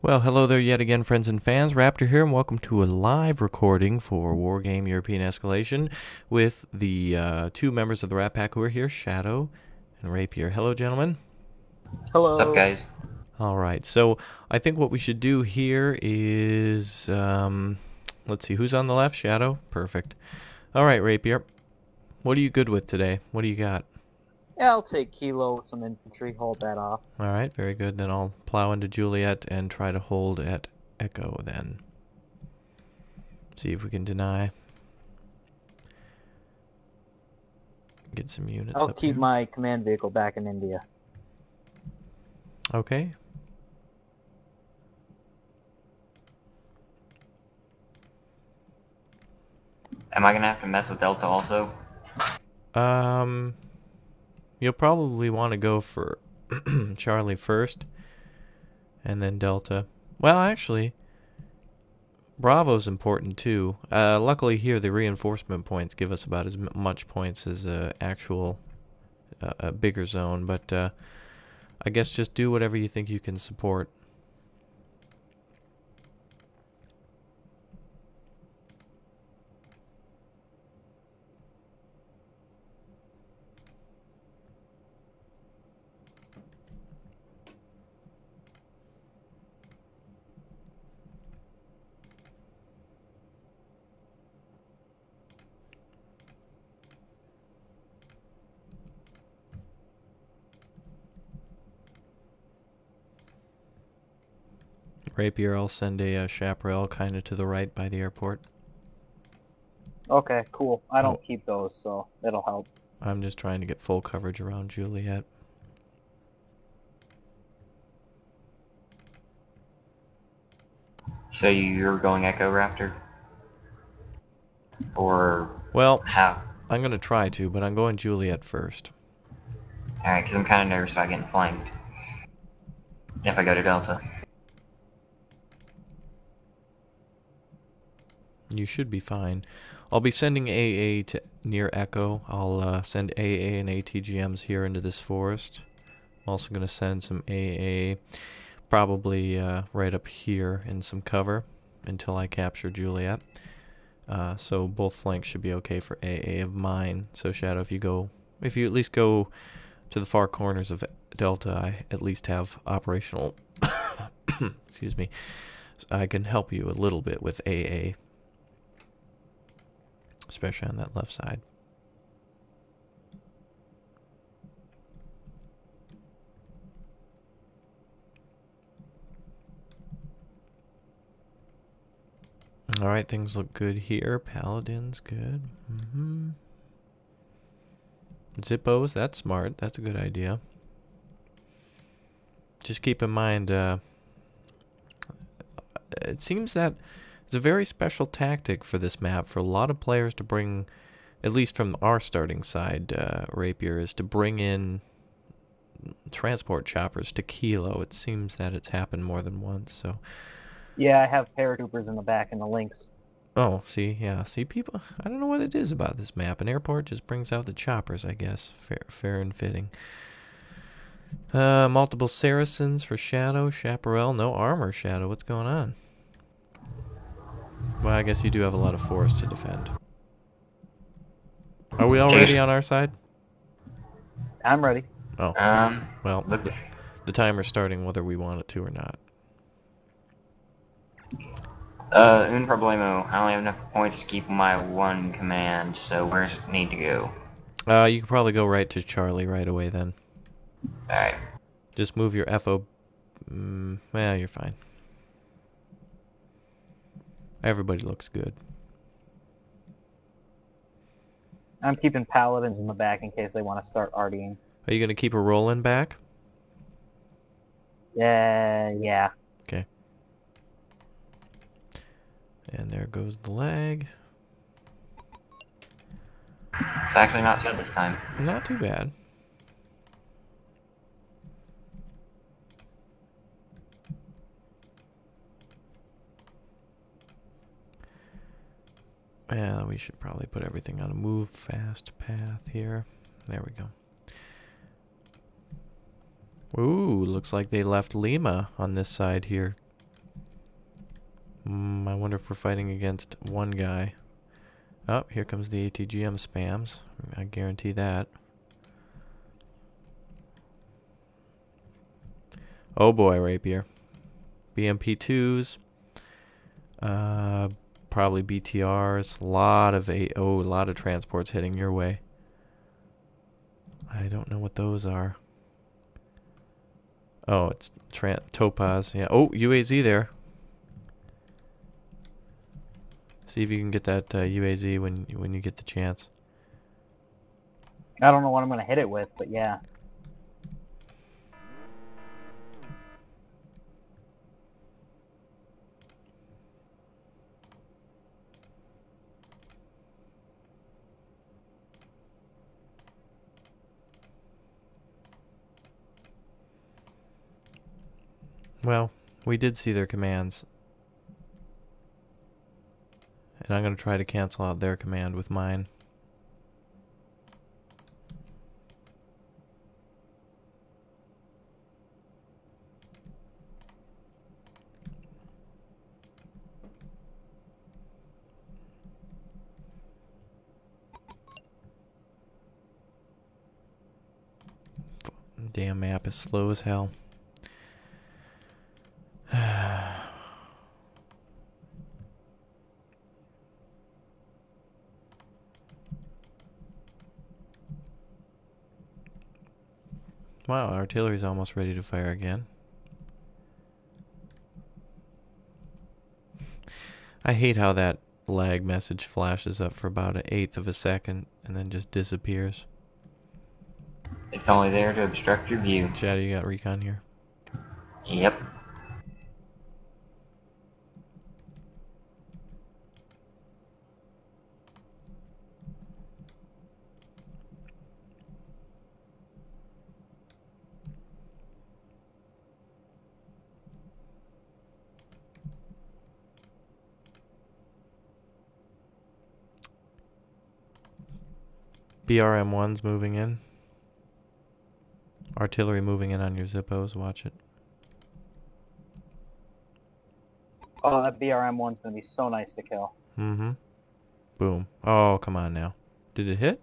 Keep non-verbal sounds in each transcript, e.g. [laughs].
Well, hello there yet again, friends and fans. Raptor here, and welcome to a live recording for Wargame European Escalation with the uh, two members of the Rat Pack who are here, Shadow and Rapier. Hello, gentlemen. Hello. What's up, guys? All right, so I think what we should do here is, um, let's see, who's on the left? Shadow? Perfect. All right, Rapier. What are you good with today? What do you got? Yeah, I'll take Kilo with some infantry, hold that off. All right, very good. Then I'll plow into Juliet and try to hold at Echo then. See if we can deny. Get some units I'll up keep here. my command vehicle back in India. Okay. Am I gonna have to mess with Delta also? Um, you'll probably want to go for [clears throat] Charlie first, and then Delta. Well, actually, Bravo's important too. Uh, luckily here the reinforcement points give us about as much points as a actual uh, a bigger zone, but uh, I guess just do whatever you think you can support. Rapier, I'll send a uh, chaparral kind of to the right by the airport. Okay, cool. I don't Oh. keep those, so it'll help. I'm just trying to get full coverage around Juliet. So you're going Echo Raptor? Or Well, how? I'm gonna try to, but I'm going Juliet first. Alright, because I'm kind of nervous about getting flanked. If I go to Delta. You should be fine. I'll be sending AA to near Echo. I'll uh, send AA and ATGMs here into this forest. I'm also going to send some AA probably uh, right up here in some cover until I capture Juliet. Uh, so both flanks should be okay for AA of mine. So Shadow, if you go, if you at least go to the far corners of Delta, I at least have operational. [coughs] excuse me. I can help you a little bit with AA especially on that left side. All right, things look good here. Paladin's good. hmm Zippos, that's smart. That's a good idea. Just keep in mind, uh, it seems that it's a very special tactic for this map for a lot of players to bring, at least from our starting side, uh, Rapier, is to bring in transport choppers to Kilo. It seems that it's happened more than once. So, Yeah, I have paratroopers in the back and the links. oh, see, yeah, see, people. I don't know what it is about this map. An airport just brings out the choppers, I guess. Fair, fair and fitting. Uh, multiple Saracens for Shadow, Chaparral, no armor, Shadow. What's going on? Well, I guess you do have a lot of forest to defend. Are we already on our side? I'm ready. Oh, Um, well, the, the timer's starting whether we want it to or not. Uh, un problemo. I only have enough points to keep my one command, so where does it need to go? Uh, you can probably go right to Charlie right away then. Alright. Just move your FO. Mm, well, you're fine. Everybody looks good. I'm keeping paladins in the back in case they want to start artying. Are you gonna keep a rolling back? Yeah, yeah. Okay. And there goes the lag. It's actually not too bad this time. Not too bad. Well, we should probably put everything on a move fast path here. There we go. Ooh, looks like they left Lima on this side here. Mm, I wonder if we're fighting against one guy. Oh, here comes the ATGM spams. I guarantee that. Oh boy, Rapier. BMP2s. Uh, probably BTRs. A lot of a oh, a lot of transports heading your way. I don't know what those are. Oh, it's Topaz. Yeah. Oh, UAZ there. See if you can get that uh, UAZ when when you get the chance. I don't know what I'm gonna hit it with, but yeah. Well, we did see their commands. And I'm going to try to cancel out their command with mine. Damn map is slow as hell. Wow, artillery's almost ready to fire again. I hate how that lag message flashes up for about an eighth of a second and then just disappears. It's only there to obstruct your view. Shadow, you got recon here? Yep. BRM1's moving in. Artillery moving in on your Zippos, watch it. Oh, that BRM one's gonna be so nice to kill. Mm-hmm. Boom. Oh, come on now. Did it hit?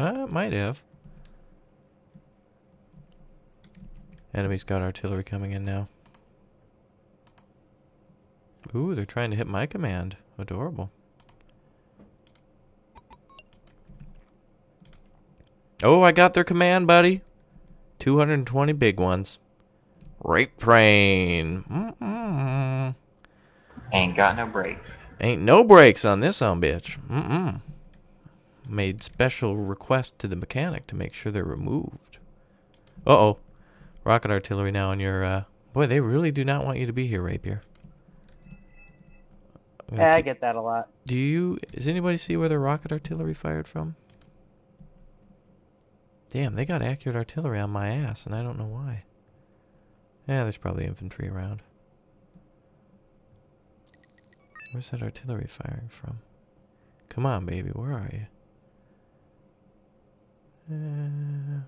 Uh, it might have. Enemy's got artillery coming in now. Ooh, they're trying to hit my command. Adorable. Oh, I got their command, buddy. 220 big ones. Rape train. Mm-mm. Ain't got no brakes. Ain't no brakes on this on bitch. Mm-mm. Made special request to the mechanic to make sure they're removed. Uh-oh. Rocket artillery now on your, uh... Boy, they really do not want you to be here, Rapier. I'm Yeah, I get that a lot. Do you... Does anybody see where the rocket artillery fired from? Damn, they got accurate artillery on my ass, and I don't know why. Yeah, there's probably infantry around. Where's that artillery firing from? Come on, baby, where are you? Uh,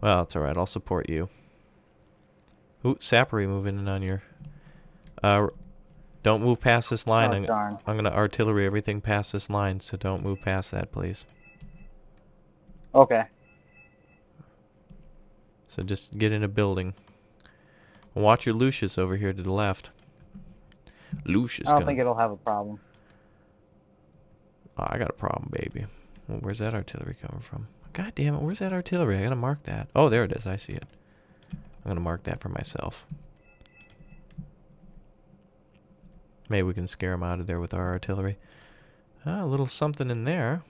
well, it's alright, I'll support you. Ooh, Sappery moving in on your... Uh, don't move past this line. Oh, I'm. I'm gonna artillery everything past this line, so don't move past that, please. Okay. So just get in a building. Watch your Lucius over here to the left. Lucius I don't gonna... think it'll have a problem. Oh, I got a problem, baby. Well, where's that artillery coming from? God damn it, where's that artillery? I gotta mark that. Oh, there it is. I see it. I'm gonna mark that for myself. Maybe we can scare them out of there with our artillery. Ah, a little something in there.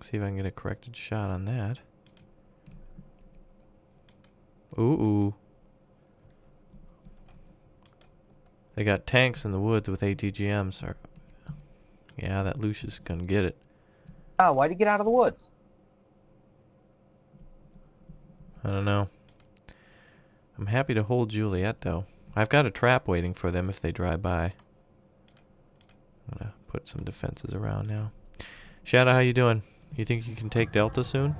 See if I can get a corrected shot on that. Ooh, ooh. They got tanks in the woods with ATGMs. Or, yeah, that Lucius is gonna get it. Oh, why'd you get out of the woods? I don't know. I'm happy to hold Juliet, though. I've got a trap waiting for them if they drive by. I'm gonna put some defenses around now. Shadow, how you doing? You think you can take Delta soon?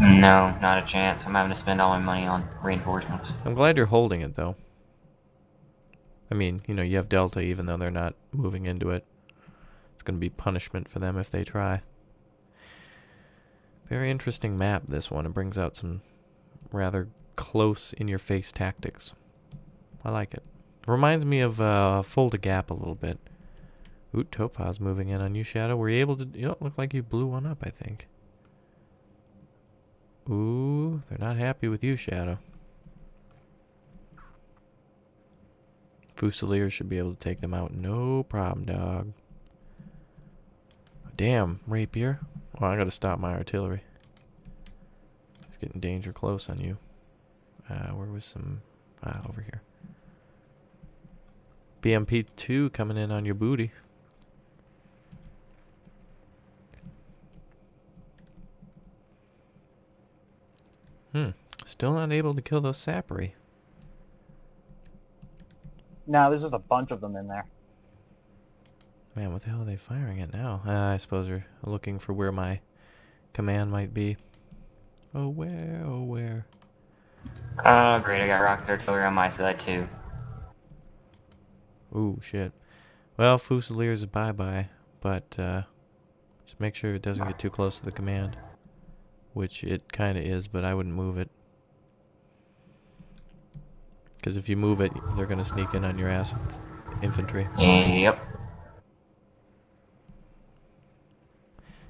No, not a chance. I'm having to spend all my money on reinforcements. I'm glad you're holding it, though. I mean, you know, you have Delta even though they're not moving into it. It's going to be punishment for them if they try. Very interesting map, this one. It brings out some rather close in your face tactics. I like it. Reminds me of uh, Fulda Gap a little bit. Ooh, Topaz moving in on you, Shadow. Were you able to... You don't look like you blew one up, I think. Ooh, they're not happy with you, Shadow. Fusilier should be able to take them out. No problem, dog. Damn, Rapier. Well, I gotta stop my artillery. It's getting danger close on you. Uh, where was some... Ah, over here. BMP2 coming in on your booty. Hmm. Still not able to kill those sappery. No, there's just a bunch of them in there. Man, what the hell are they firing at now? Uh, I suppose they're looking for where my command might be. Oh, where? Oh, where? Oh, great, I got rocket artillery on my side too. Ooh, shit. Well, Fusilier's a bye-bye, but uh, just make sure it doesn't get too close to the command. Which it kind of is, but I wouldn't move it. Because if you move it, they're going to sneak in on your ass with infantry. Yep.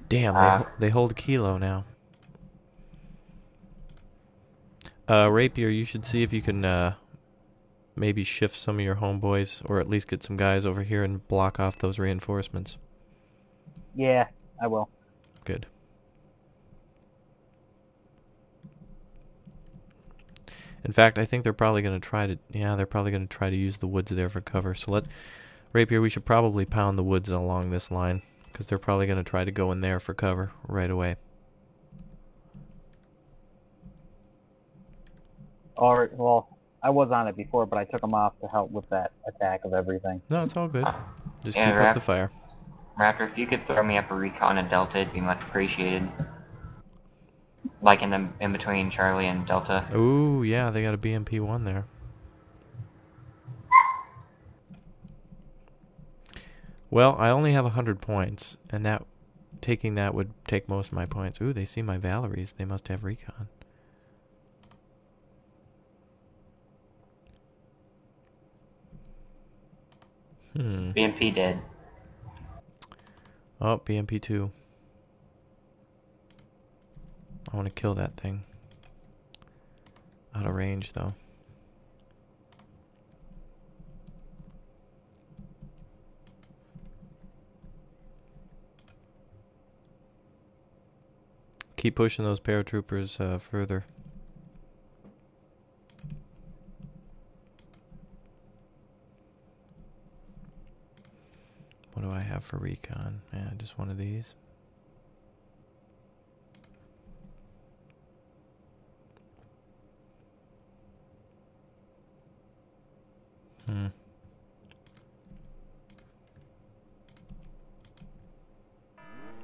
Damn, they, Ah. they hold Kilo now. Uh, Rapier, you should see if you can uh, maybe shift some of your homeboys, or at least get some guys over here and block off those reinforcements. Yeah, I will. Good. In fact, I think they're probably going to try to. Yeah, they're probably going to try to use the woods there for cover. So let Rapier. We should probably pound the woods along this line because they're probably going to try to go in there for cover right away. All right, well, I was on it before, but I took them off to help with that attack of everything. No, it's all good. Just Yeah, keep Rap- up the fire. Raptor, if you could throw me up a recon in Delta, it'd be much appreciated. Like in the in between Charlie and Delta. Ooh, yeah, they got a BMP one there. Well, I only have a hundred points, and that taking that would take most of my points. Ooh, they see my Valeries. They must have recon. Hmm. BMP dead. Oh, BMP two. I want to kill that thing. Out of range, though. Keep pushing those paratroopers uh, further. What do I have for recon? Yeah, just one of these. Hmm.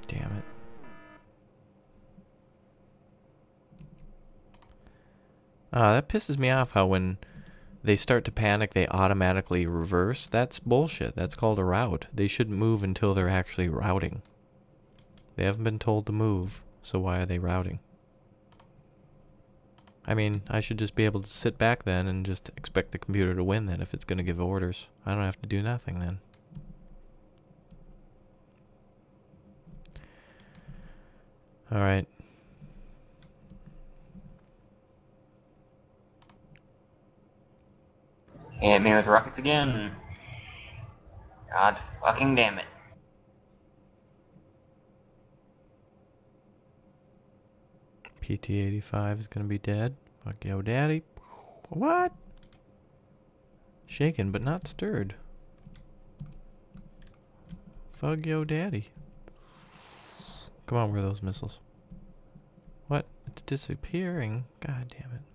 Damn it. Ah, that pisses me off how when they start to panic, they automatically reverse. That's bullshit. That's called a route. They shouldn't move until they're actually routing. They haven't been told to move, so why are they routing? I mean, I should just be able to sit back then and just expect the computer to win then if it's going to give orders. I don't have to do nothing then. Alright. Hit me with rockets again. God fucking damn it. PT-85 is to be dead. Fuck yo daddy. What? Shaken but not stirred. Fuck yo daddy. Come on, where are those missiles? What? It's disappearing. God damn it.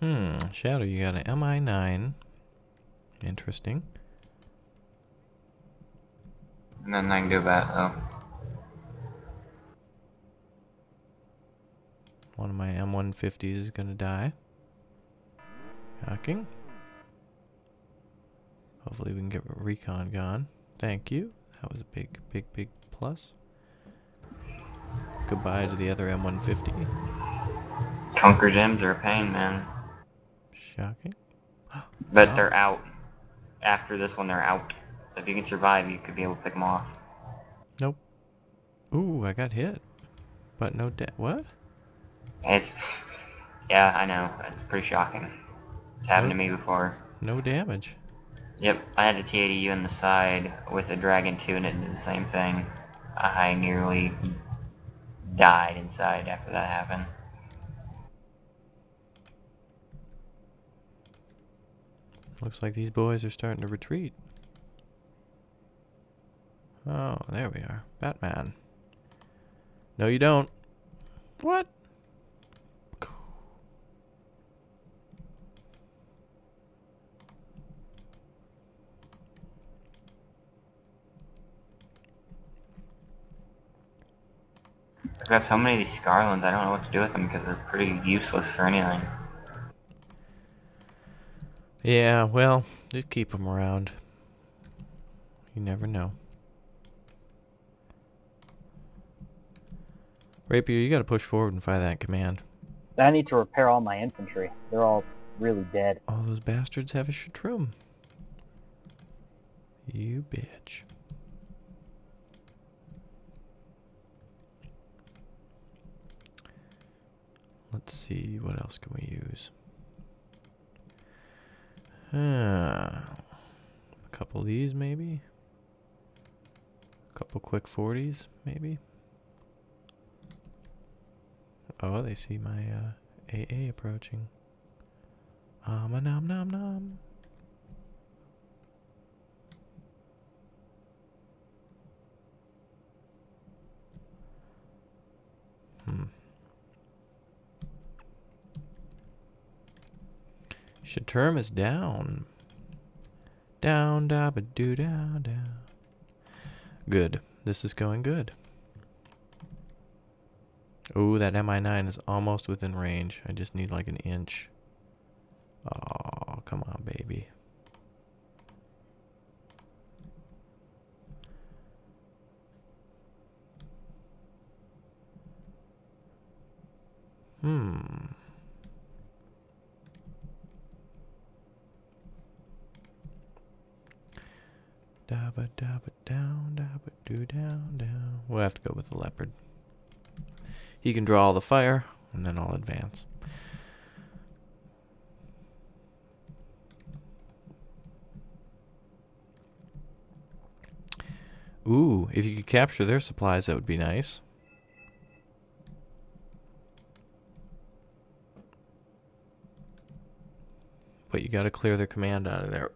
Hmm, Shadow, you got an MI9. Interesting. And then I can do it, though. One of my M150s is gonna die. Shocking. Hopefully we can get recon gone. Thank you. That was a big, big, big plus. Goodbye to the other M150. Conquer gems are a pain, man. Shocking. But Wow. they're out. After this one, they're out. So if you can survive, you could be able to pick them off. Nope. Ooh, I got hit. But no da- What? It's, yeah, I know. It's pretty shocking. It's happened to me before. No damage. Yep, I had a T-80U in the side with a Dragon 2 and it did the same thing. I nearly died inside after that happened. Looks like these boys are starting to retreat. Oh, there we are. Batman. No, you don't. What? I've got so many of these Scarlands, I don't know what to do with them because they're pretty useless for anything. Yeah, well, just keep them around. You never know. Rapier, you gotta push forward and fire that command. I need to repair all my infantry. They're all really dead. All those bastards have a Shturm. You bitch. Let's see, what else can we use? Uh, a couple of these, maybe? A couple quick 40s, maybe? Oh, they see my uh, AA approaching. Um, a nom nom nom. Hmm. Shturm is down. Down, da ba doo down, down. Good. This is going good. Oh, that MI9 is almost within range. I just need like an inch. Oh, come on, baby. Hmm. Dabba dabba down, dabba do down, down. We'll have to go with the leopard. He can draw all the fire, and then I'll advance. Ooh, if you could capture their supplies, that would be nice. But you gotta clear their command out of there.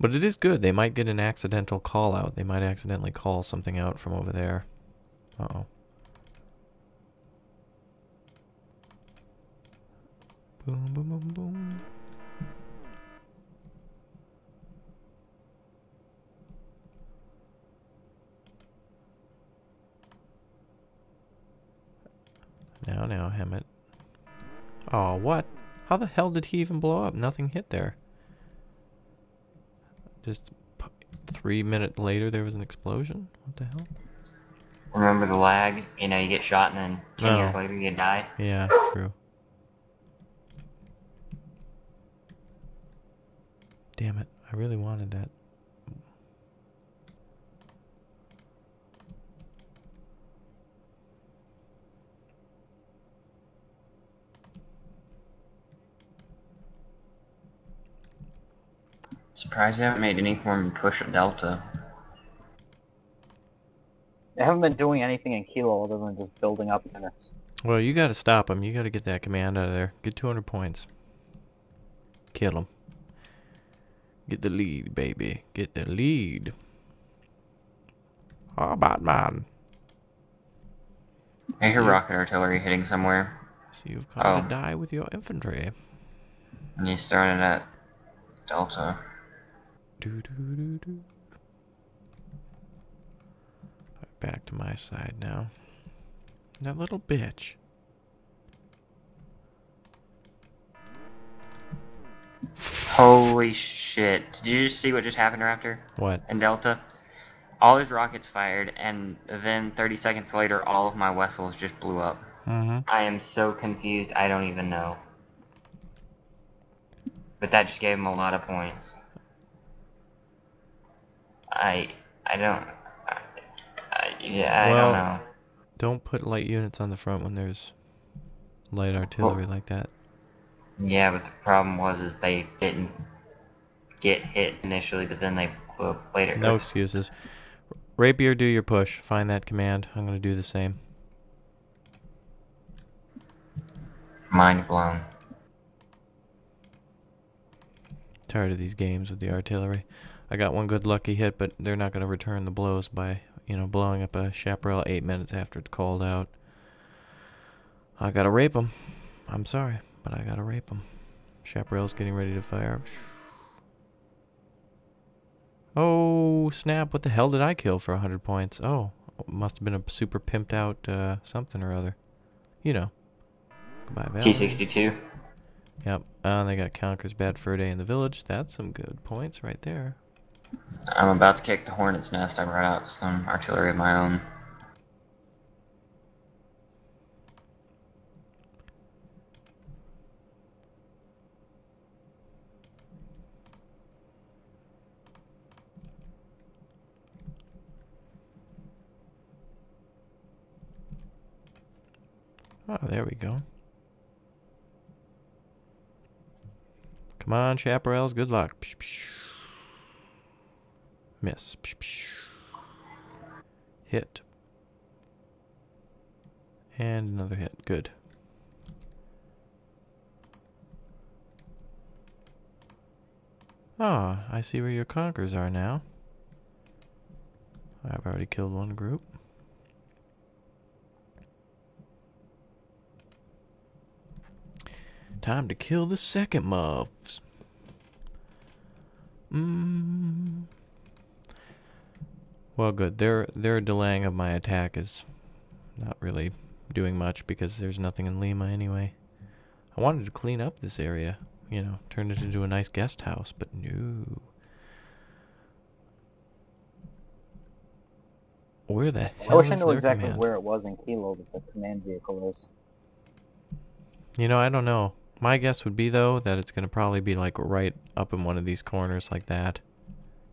But it is good. They might get an accidental call out. They might accidentally call something out from over there. Uh oh. Boom, boom, boom, boom. Now, now, Hemet. Oh, what? How the hell did he even blow up? Nothing hit there. Just p- three minutes later, there was an explosion? What the hell? Remember the lag? You know, you get shot and then 10 years oh. later you die? Yeah, true. Damn it. I really wanted that. Surprised they haven't made any form of push at Delta. They haven't been doing anything in Kilo other than just building up units. Well, you gotta stop them. You gotta get that command out of there. Get 200 points. Kill them. Get the lead, baby. Get the lead. Oh, Batman. I hear See? rocket artillery hitting somewhere. So you've come Oh. to die with your infantry. And you started at Delta. Do do do do. Back to my side now. That little bitch. Holy shit. Did you just see what just happened, Raptor? What? And Delta? All his rockets fired, and then 30 seconds later, all of my vessels just blew up. Mm-hmm. I am so confused, I don't even know. But that just gave him a lot of points. I. I don't. I, I, yeah, I Well- don't know. Don't put light units on the front when there's light artillery like that. Yeah, but the problem was is they didn't get hit initially, but then they blew up later. No excuses. Rapier, do your push. Find that command. I'm gonna do the same. Mind blown. Tired of these games with the artillery. I got one good lucky hit, but they're not gonna return the blows by, you know, blowing up a chaparral eight minutes after it's called out. I gotta rape 'em. I'm sorry, but I gotta rape 'em. Chaparral's getting ready to fire. Oh, snap. What the hell did I kill for 100 points? Oh, must have been a super pimped out uh, something or other. You know. Goodbye, Valley. T62. Yep. Uh, they got Conquer's Bad Fur Day in the village. That's some good points right there. I'm about to kick the hornet's nest. I brought out some artillery of my own. Oh, there we go. Come on, chaparrals. Good luck. Psh, psh. Miss. Hit. And another hit. Good. Ah, I see where your Konkurs are now. I've already killed one group. Time to kill the second mobs. Mm. Well, good. Their their delaying of my attack is not really doing much because there's nothing in Lima anyway. I wanted to clean up this area, you know, turn it into a nice guest house, but no. Where the hell I wish I knew exactly command? where it was in Kilo that the command vehicle is. You know, I don't know. My guess would be though that it's going to probably be like right up in one of these corners like that.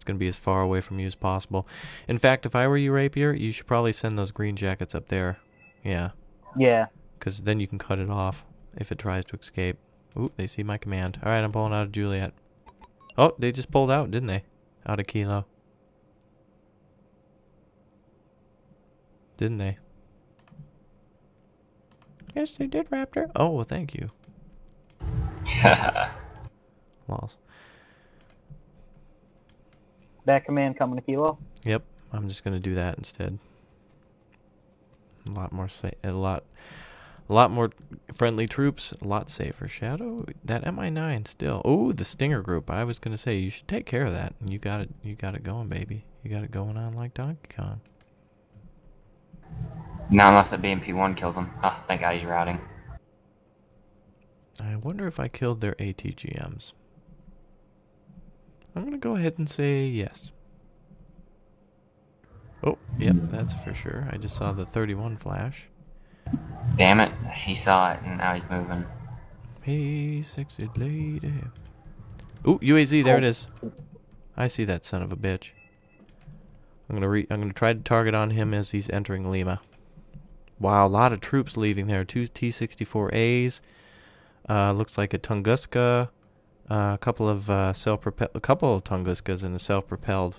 It's going to be as far away from you as possible. In fact, if I were you, Rapier, you should probably send those green jackets up there. Yeah, Yeah. because then you can cut it off if it tries to escape. Ooh, they see my command. All right, I'm pulling out of Juliet. Oh, they just pulled out, didn't they? Out of Kilo. Didn't they? Yes, they did, Raptor. Oh, well, thank you. [laughs] Loss. That command coming to Kilo? Yep, I'm just gonna do that instead. A lot more sa- a lot, a lot more friendly troops, a lot safer. Shadow, that MI9 still. Oh, the Stinger group. I was gonna say you should take care of that. And you got it. You got it going, baby. You got it going on like Donkey Kong. Not unless that BMP1 kills him. Oh, thank God he's routing. I wonder if I killed their ATGMs. I'm gonna go ahead and say yes. Oh, yep, that's for sure. I just saw the 31 flash. Damn it, he saw it and now he's moving. Hey, sexy lady. Ooh, UAZ, there it Oh. is. I see that son of a bitch. I'm gonna re- I'm gonna try to target on him as he's entering Lima. Wow, a lot of troops leaving there. Two T-64As. Uh, looks like a Tunguska. Uh, a couple of uh, self-propelled, a couple of Tunguskas and a self-propelled.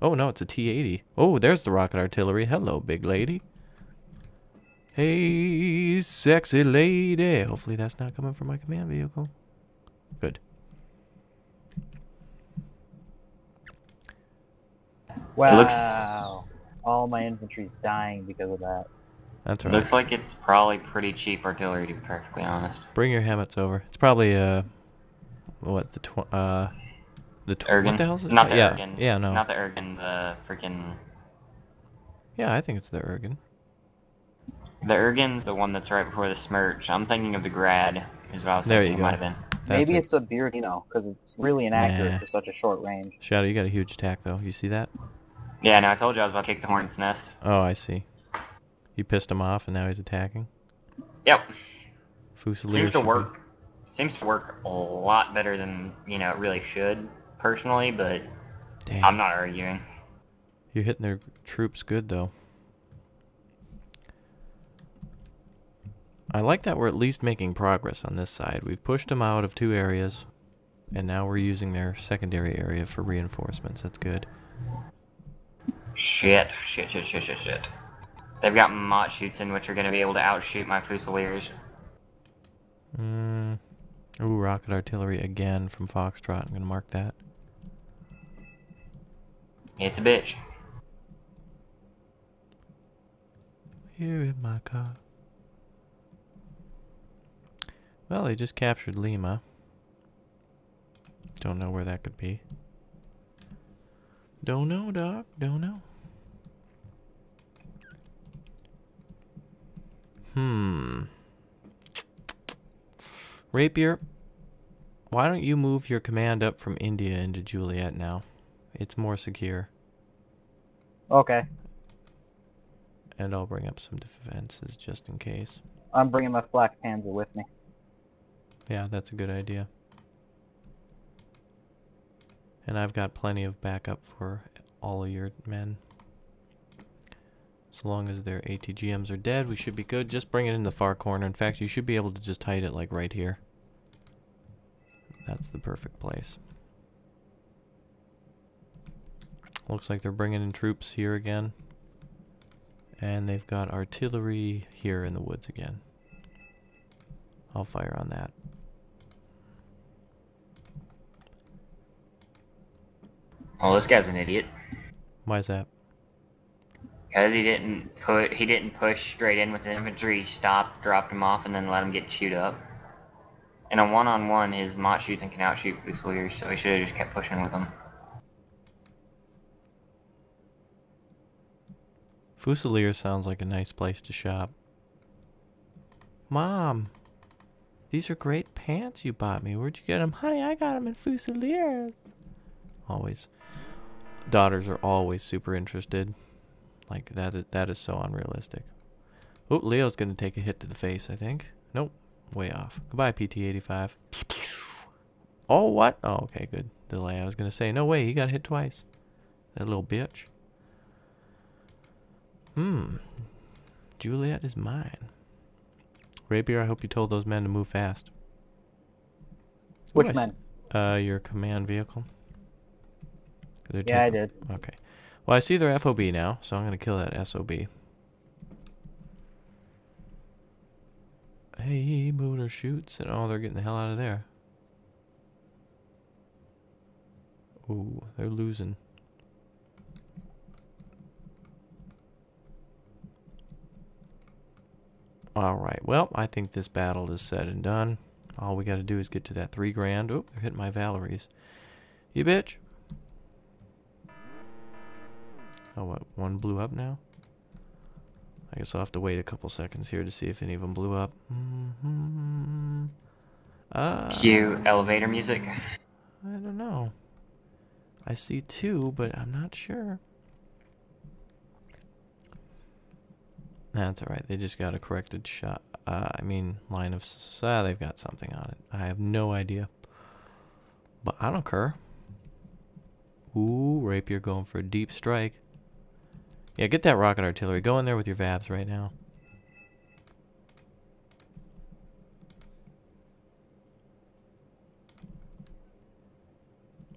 Oh no, it's a T-80. Oh, there's the rocket artillery. Hello, big lady. Hey, sexy lady. Hopefully that's not coming from my command vehicle. Good. Wow. looks- All my infantry's dying because of that. That's right. Looks like it's probably pretty cheap artillery, to be perfectly honest. Bring your Hammets over. It's probably uh, what the tw- uh, the tw- Ergen? what the hell's it? Not the yeah, Ergen. yeah, no, Not the Ergen, the freaking. yeah, I think it's the Ergen. The Ergen's the one that's right before the Smerch. I'm thinking of the Grad, is what I was There thinking you it go. might have been. That's Maybe it. it's a Buratino because it's really inaccurate Nah. for such a short range. Shadow. You got a huge attack though. You see that? Yeah, no, I told you I was about to kick the Hornet's Nest. Oh, I see. You pissed him off, and now he's attacking. Yep. Fusilier Seems to should be- work. Seems to work a lot better than, you know, it really should, personally, but Damn. I'm not arguing. You're hitting their troops good though. I like that we're at least making progress on this side. We've pushed them out of two areas, and now we're using their secondary area for reinforcements. That's good. Shit, shit, shit, shit, shit, shit. They've got Mott shoots in which are going to be able to outshoot my Fusiliers. Mm. Ooh, rocket artillery again from Foxtrot. I'm gonna mark that. It's a bitch. Here in my car. Well, they just captured Lima. Don't know where that could be. Don't know, Doc. Don't know. Hmm. Rapier, why don't you move your command up from India into Juliet now? It's more secure. Okay, And I'll bring up some defenses just in case. I'm bringing my flak panzer with me. Yeah, that's a good idea. And I've got plenty of backup for all of your men. So long as their ATGMs are dead, we should be good. Just bring it in the far corner. In fact, you should be able to just hide it like right here. That's the perfect place. Looks like they're bringing in troops here again. And they've got artillery here in the woods again. I'll fire on that. Oh, this guy's an idiot. Why is that? Because he didn't put he didn't push straight in with the infantry. He stopped, dropped him off, and then let him get chewed up. In a one-on-one, his Mott shoots and can outshoot Fusiliers, so he should have just kept pushing with them. Fusilier sounds like a nice place to shop. Mom, these are great pants you bought me. Where'd you get them? Honey, I got them in Fusiliers. Always. Daughters are always super interested. Like, that is, that is so unrealistic. Oh, Leo's going to take a hit to the face, I think. Nope. Way off. Goodbye, PT-85. Oh, what? Oh, okay, good. Delay. I was going to say, no way, he got hit twice. That little bitch. Hmm. Juliet is mine. Rapier, I hope you told those men to move fast. Which men? Uh, your command vehicle. they're Yeah, I did. Okay. Well, I see their FOB now, so I'm gonna kill that SOB. Shoots, and oh, they're getting the hell out of there. Ooh, they're losing. Alright, well, I think this battle is said and done. All we gotta do is get to that three grand. Oh, they're hitting my Valeries. You bitch. Oh, what? One blew up now? I guess I'll have to wait a couple seconds here to see if any of them blew up. hmm Uh, Cue elevator music. I don't know. I see two, but I'm not sure. That's alright. They just got a corrected shot. Uh, I mean, line of. s- Ah, they've got something on it. I have no idea. But I don't care. Ooh, Rapier going for a deep strike. Yeah, get that rocket artillery. Go in there with your VABs right now.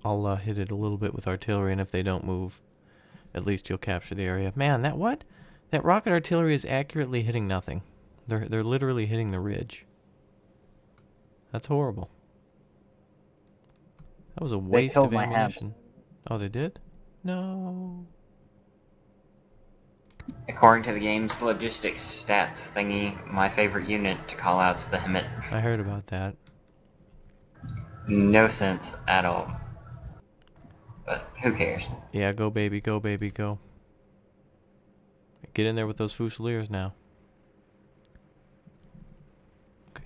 I'll uh, hit it a little bit with artillery, and if they don't move, at least you'll capture the area. Man, that what? That rocket artillery is accurately hitting nothing. They're they're literally hitting the ridge. That's horrible. That was a waste of ammunition. Oh, they did? No. According to the game's logistics stats thingy, my favorite unit to call out's the Hemet. I heard about that. No sense at all. But who cares? Yeah, go baby, go baby, go. Get in there with those Fusiliers now.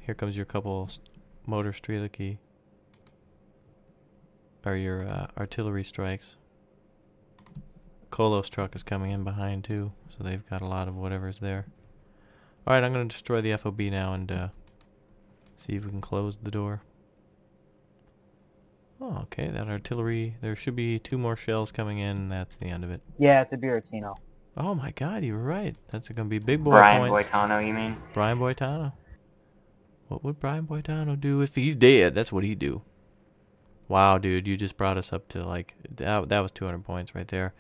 Here comes your couple motor Streliki. Or your uh, artillery strikes. Kolos truck is coming in behind too, so they've got a lot of whatever's there. Alright, I'm going to destroy the FOB now and uh, see if we can close the door. Oh, okay, that artillery. There should be two more shells coming in. and That's the end of it. Yeah, it's a Buratino. Oh my god, you were right. That's going to be big boy Brian points. Boitano, you mean? Brian Boitano. What would Brian Boitano do if he's dead? That's what he'd do. Wow, dude, you just brought us up to like that. That was 200 points right there.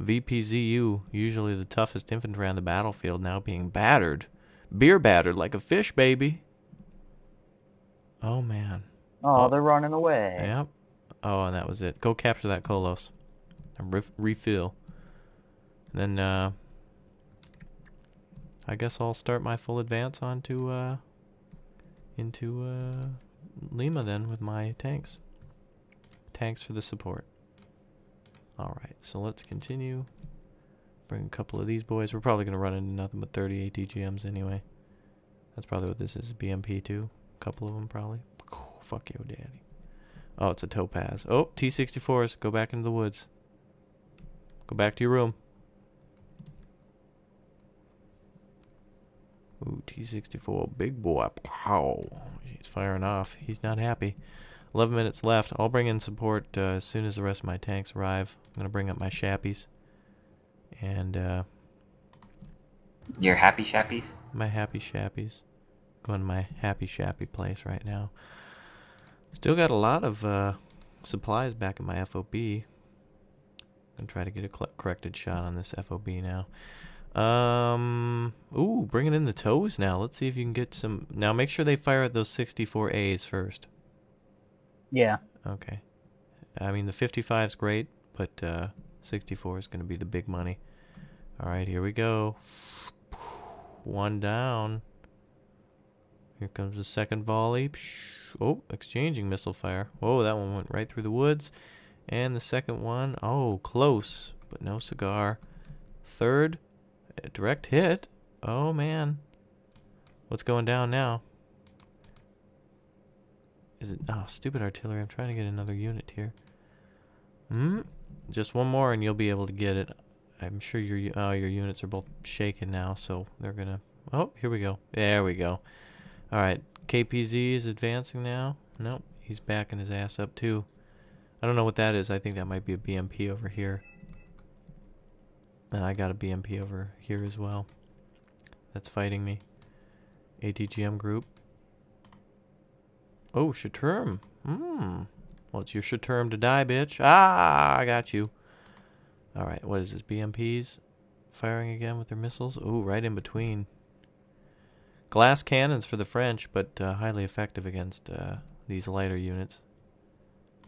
VPZU, usually the toughest infantry on the battlefield, now being battered, beer battered like a fish, baby. Oh man. Oh, Oh. they're running away. Yep. Oh, and that was it. Go capture that Kolos. And ref- refill. And then, uh, I guess I'll start my full advance onto, uh, into, uh, Lima then with my tanks. Tanks for the support. Alright, so let's continue. Bring a couple of these boys. We're probably going to run into nothing but 30 ATGMs anyway. That's probably what this is. BMP too. A couple of them probably. Fuck you, daddy. Oh, it's a topaz. Oh, T64s. Go back into the woods. Go back to your room. Ooh, T64, big boy. Wow. He's firing off. He's not happy. 11 minutes left. I'll bring in support uh, as soon as the rest of my tanks arrive. I'm going to bring up my Shappies. And uh, Your happy shappies? my happy Shappies. Going to my happy Shappy place right now. Still got a lot of uh, supplies back in my FOB. Gonna try to get a corrected shot on this FOB now. Um, ooh, bringing in the toes now. Let's see if you can get some. Now make sure they fire at those 64As first. Yeah. Okay. I mean, the 55 is great, but uh, 64 is going to be the big money. All right, here we go. One down. Here comes the second volley. Oh, exchanging missile fire. Oh, that one went right through the woods. And the second one, oh, close, but no cigar. Third, a direct hit. Oh, man. What's going down now? Is it? Oh, stupid artillery. I'm trying to get another unit here. Hmm. Just one more, and you'll be able to get it. I'm sure your u- oh, your units are both shaken now, so they're gonna. Oh, here we go. There we go. All right. KPZ is advancing now. Nope, he's backing his ass up too. I don't know what that is. I think that might be a BMP over here. And I got a BMP over here as well. That's fighting me. ATGM group. Oh, Shturm. Hmm. Well, it's your Shturm to die, bitch. Ah, I got you. All right, what is this? BMPs firing again with their missiles? Ooh, right in between. Glass cannons for the French, but uh, highly effective against uh, these lighter units.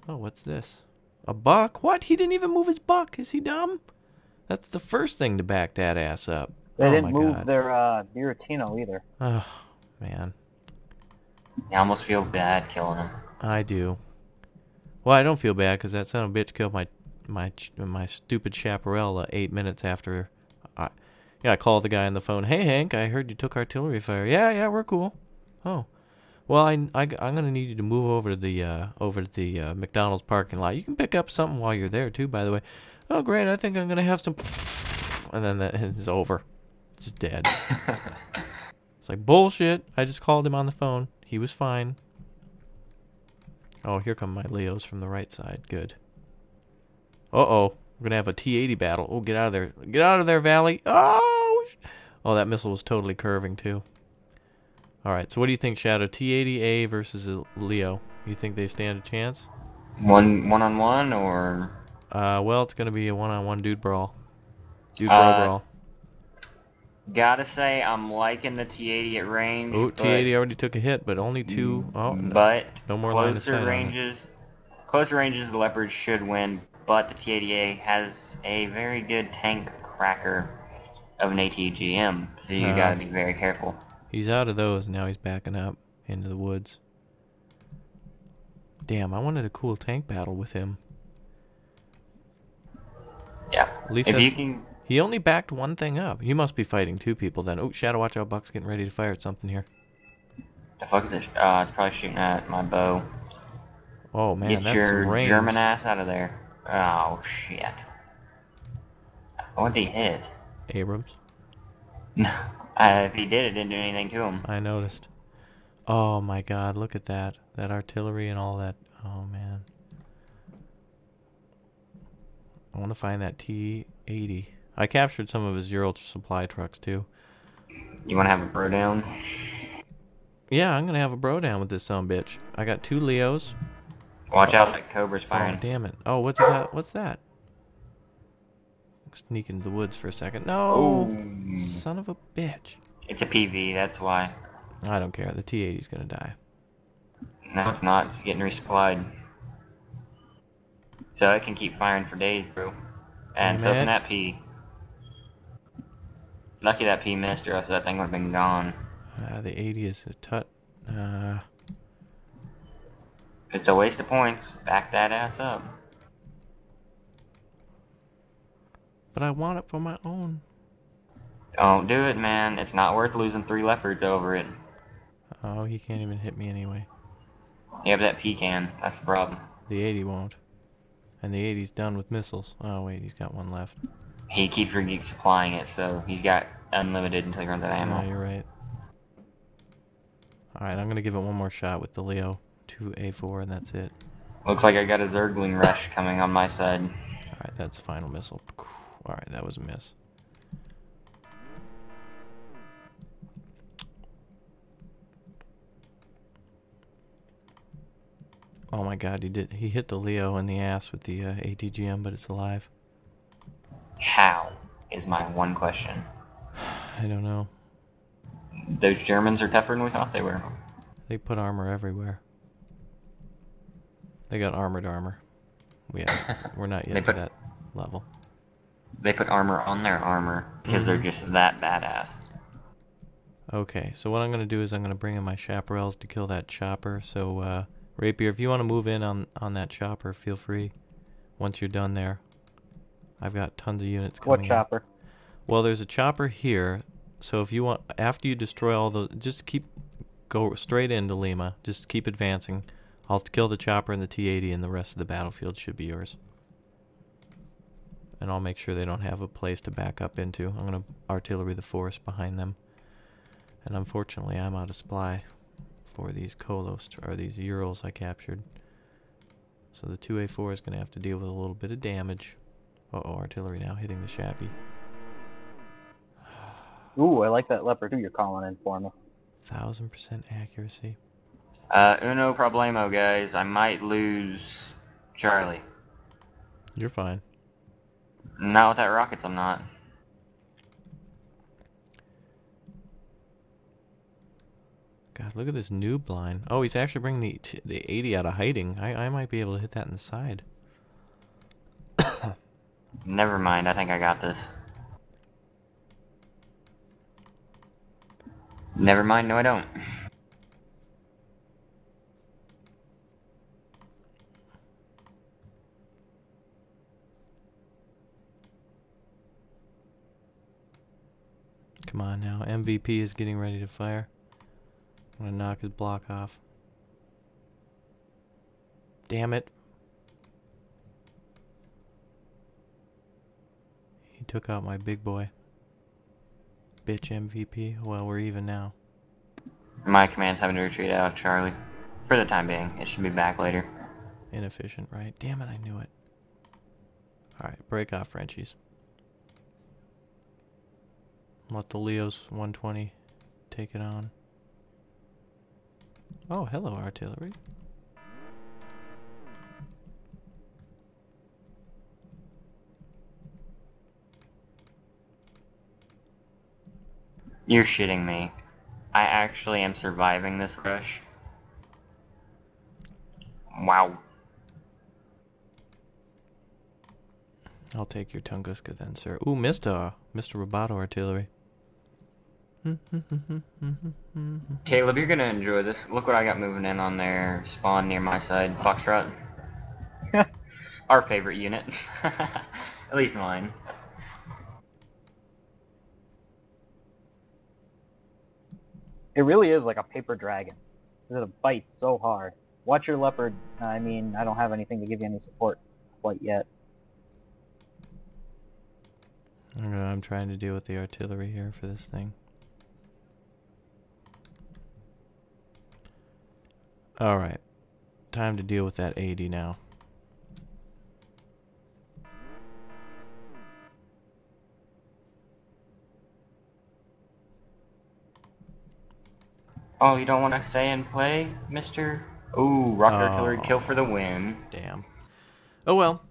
Oh, what's this? A buck? What? He didn't even move his buck. Is he dumb? That's the first thing to back that ass up. They oh didn't move god. their uh, Buratino either. Oh, man. I almost feel bad killing him. I do. Well, I don't feel bad because that son of a bitch killed my my my stupid chaparral uh, eight minutes after. I, yeah, I called the guy on the phone. Hey, Hank, I heard you took artillery fire. Yeah, yeah, we're cool. Oh, well, I, I am gonna need you to move over to the uh, over to the uh, McDonald's parking lot. You can pick up something while you're there too, by the way. Oh, great! I think I'm gonna have some. [laughs] And then that [laughs] is over. It's dead. [laughs] It's like bullshit. I just called him on the phone. He was fine. Oh, here come my Leos from the right side. Good. Uh oh. We're gonna have a T eighty battle. Oh get out of there. Get out of there, Valley. Oh Oh that missile was totally curving too. Alright, so what do you think, Shadow? T eighty A versus a Leo. You think they stand a chance? One one on one or Uh well it's gonna be a one on one dude brawl. Dude Uh, brawl brawl. Gotta say I'm liking the T80 at range. Oh T eighty already took a hit, but only two oh no. but no more closer sight on it. ranges, closer ranges the Leopard should win, but the T80A has a very good tank cracker of an ATGM, so you Uh. gotta be very careful. He's out of those. Now he's backing up into the woods. Damn, I wanted a cool tank battle with him. Yeah. At least if you can, He only backed one thing up. He must be fighting two people then. Oh, Shadow, watch out. Buck's getting ready to fire at something here. the fuck is it? Uh, it's probably shooting at my bow. Oh, man, Get that's your some range. German ass out of there. Oh shit. What did he hit? Abrams. [laughs] No. Uh, if he did, it didn't do anything to him. I noticed. Oh my god, look at that. That artillery and all that. Oh man. I want to find that T-80. I captured some of his Euro supply trucks too. You want to have a bro down? Yeah, I'm gonna have a bro down with this son bitch. I got two Leos. Watch out, that Cobra's Oh firing. damn it! Oh, what's got? What's that? Sneak into the woods for a second. No, Oh. son of a bitch. It's a PV, that's why. I don't care. The T-80's gonna die. No, it's not. It's getting resupplied. So it can keep firing for days, bro. And so Damn can that P. Lucky that P missed, or else that thing would have been gone. Uh, the 80 is a tut. Uh, It's a waste of points. Back that ass up. but I want it for my own. Don't do it, man. It's not worth losing three leopards over it. Oh, he can't even hit me anyway. Yeah, but that P can. That's the problem. The 80 won't. And the 80's done with missiles. Oh, wait, he's got one left. He keeps supplying it, so he's got unlimited until he runs out of No, ammo. you're right. Alright, I'm gonna give it one more shot with the Leo. 2A4, and that's it. Looks like I got a Zergling rush coming on my side. Alright, that's final missile. Alright, that was a miss. Oh my god, he did. He hit the Leo in the ass with the uh, ATGM, but it's alive. How is my one question. I don't know. Those Germans are tougher than we thought they were. They put armor everywhere. They got armored armor. We have, [laughs] we're not yet to put- that level. They put armor on their armor because they're just that badass. Okay, so what I'm gonna do is I'm gonna bring in my chaparrals to kill that chopper. So uh, Rapier, if you want to move in on on that chopper, feel free. Once you're done there, I've got tons of units coming. What chopper? Well, there's a chopper here. So if you want, after you destroy all the, just keep go straight into Lima. Just keep advancing. I'll kill the chopper and the T-80, and the rest of the battlefield should be yours. And I'll make sure they don't have a place to back up into. I'm gonna artillery the forest behind them. And unfortunately, I'm out of supply for these Kolos or these Urals I captured. So the 2A4 is gonna have to deal with a little bit of damage. Uh oh, artillery now hitting the Shappy. [sighs] Ooh, I like that leopard. Who you're calling in for me? Thousand percent accuracy. Uh, uno problemo, guys. I might lose Charlie. You're fine. Not with that rockets, I'm not. God, look at this noob line. Oh, he's actually bringing the t- the 80 out of hiding. I, I might be able to hit that in the side. Never mind. I think I got this. Never mind. No, I don't. Come on now. MVP is getting ready to fire. I'm gonna knock his block off. Damn it. Took out my big boy. Bitch MVP. Well, we're even now. My command's having to retreat out Charlie. For the time being. It should be back later. Inefficient, right? Damn it, I knew it. Alright, break off, Frenchies. Let the Leos 120 take it on. Oh, hello, artillery. You're shitting me. I actually am surviving this rush. Wow. I'll take your Tunguska then, sir. Ooh, Mr. Mr. Roboto Artillery. [laughs] Caleb, you're gonna enjoy this. Look what I got moving in on their spawn near my side. Foxtrot. [laughs] Our favorite unit. [laughs] At least mine. It really is like a paper dragon. It bites so hard. Watch your leopard. I mean, I don't have anything to give you any support quite yet. I don't know, I'm trying to deal with the artillery here for this thing. Alright. Time to deal with that 80 now. Oh, you don't want to stay and play, Mister? Ooh, rocket artillery Oh. kill for the win. Damn. Oh well.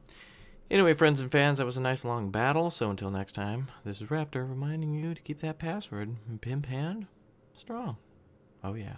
Anyway, friends and fans, that was a nice long battle. So until next time, this is Raptor reminding you to keep that password pimp hand strong. Oh yeah.